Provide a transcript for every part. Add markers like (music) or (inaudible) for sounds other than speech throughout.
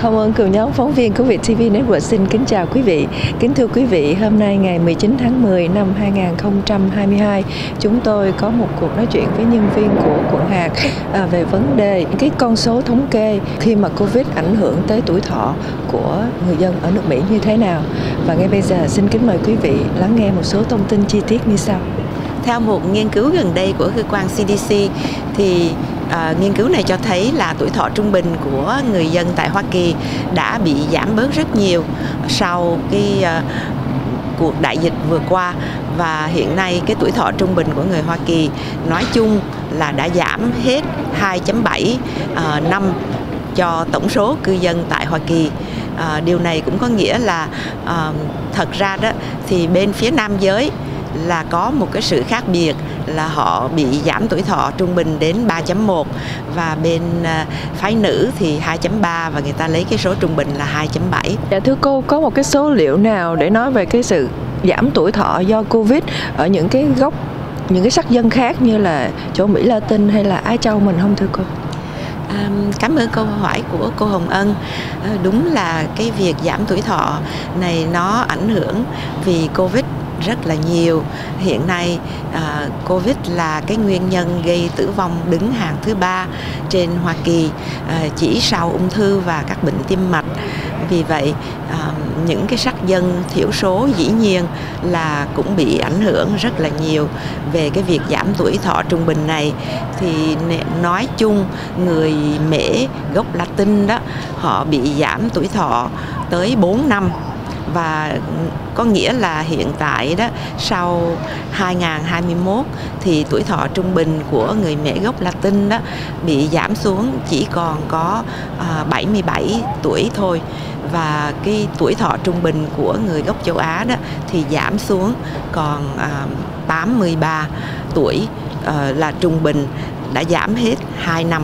Hồng Ơn cùng nhóm phóng viên của VietTV Network xin kính chào quý vị. Kính thưa quý vị, hôm nay ngày 19 tháng 10 năm 2022, chúng tôi có một cuộc nói chuyện với nhân viên của quận Hạt à, về vấn đề cái con số thống kê khi mà Covid ảnh hưởng tới tuổi thọ của người dân ở nước Mỹ như thế nào. Và ngay bây giờ xin kính mời quý vị lắng nghe một số thông tin chi tiết như sau. Theo một nghiên cứu gần đây của cơ quan CDC thì à, nghiên cứu này cho thấy là tuổi thọ trung bình của người dân tại Hoa Kỳ đã bị giảm bớt rất nhiều sau cái à, cuộc đại dịch vừa qua và hiện nay cái tuổi thọ trung bình của người Hoa Kỳ nói chung là đã giảm hết 2.7 à, ờ, năm cho tổng số cư dân tại Hoa Kỳ. À, điều này cũng có nghĩa là à, thật ra đó thì bên phía nam giới là có một cái sự khác biệt là họ bị giảm tuổi thọ trung bình đến 3.1 và bên à, phái nữ thì 2.3 và người ta lấy cái số trung bình là 2.7. Dạ thưa cô, có một cái số liệu nào để nói về cái sự giảm tuổi thọ do Covid ở những cái gốc những cái sắc dân khác như là chỗ Mỹ Latin hay là Á Châu mình không thưa cô? À, cảm ơn câu hỏi của cô Hồng Ân. À, đúng là cái việc giảm tuổi thọ này nó ảnh hưởng vì Covid rất là nhiều. Hiện nay à, covid là cái nguyên nhân gây tử vong đứng hàng thứ ba trên hoa kỳ à, chỉ sau ung thư và các bệnh tim mạch. Vì vậy à, những cái sắc dân thiểu số dĩ nhiên là cũng bị ảnh hưởng rất là nhiều. Về cái việc giảm tuổi thọ trung bình này thì nói chung người mễ gốc Latin đó họ bị giảm tuổi thọ tới 4 năm và có nghĩa là hiện tại đó, sau 2021 thì tuổi thọ trung bình của người mẹ gốc Latin đó bị giảm xuống chỉ còn có à, 77 tuổi thôi và cái tuổi thọ trung bình của người gốc châu Á đó thì giảm xuống còn à, 83 tuổi ờ, là trung bình, đã giảm hết 2 năm.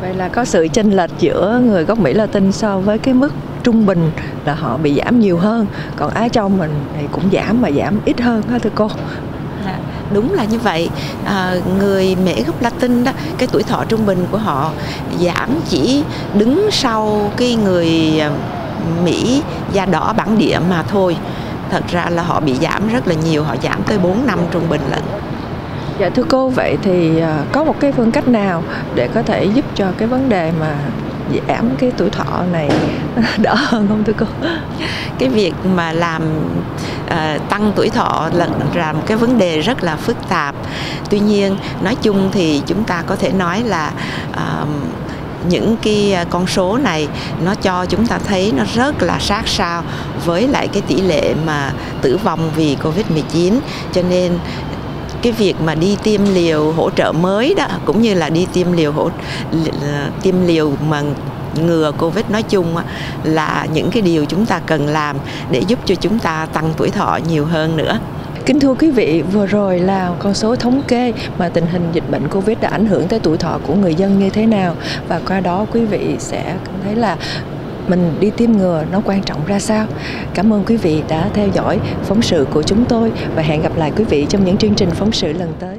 Vậy là có sự chênh lệch giữa người gốc Mỹ Latin so với cái mức trung bình là họ bị giảm nhiều hơn. Còn Á Châu mình thì cũng giảm mà giảm ít hơn đó thưa cô. Dạ, đúng là như vậy. À, người mẹ gốc Latin đó cái tuổi thọ trung bình của họ giảm chỉ đứng sau cái người à, Mỹ da đỏ bản địa mà thôi. Thật ra là họ bị giảm rất là nhiều họ giảm tới 4 năm trung bình lận. Dạ thưa cô vậy thì à, có một cái phương cách nào để có thể giúp cho cái vấn đề mà giảm cái tuổi thọ này (laughs) đỡ hơn không thưa cô? Cái việc mà làm uh, tăng tuổi thọ là làm cái vấn đề rất là phức tạp. Tuy nhiên nói chung thì chúng ta có thể nói là uh, những cái ờ, con số này nó cho chúng ta thấy nó rất là sát sao với lại cái tỷ lệ mà tử vong vì Covid-19 cho nên cái việc mà đi tiêm liều hỗ trợ mới đó cũng như là đi tiêm liều hỗ tiêm liều mà ngừa covid nói chung là những cái điều chúng ta cần làm để giúp cho chúng ta tăng tuổi thọ nhiều hơn nữa. Kính thưa quý vị, vừa rồi là con số thống kê mà tình hình dịch bệnh Covid đã ảnh hưởng tới tuổi thọ của người dân như thế nào. Và qua đó quý vị sẽ thấy là mình đi tiêm ngừa nó quan trọng ra sao. Cảm ơn quý vị đã theo dõi phóng sự của chúng tôi và hẹn gặp lại quý vị trong những chương trình phóng sự lần tới.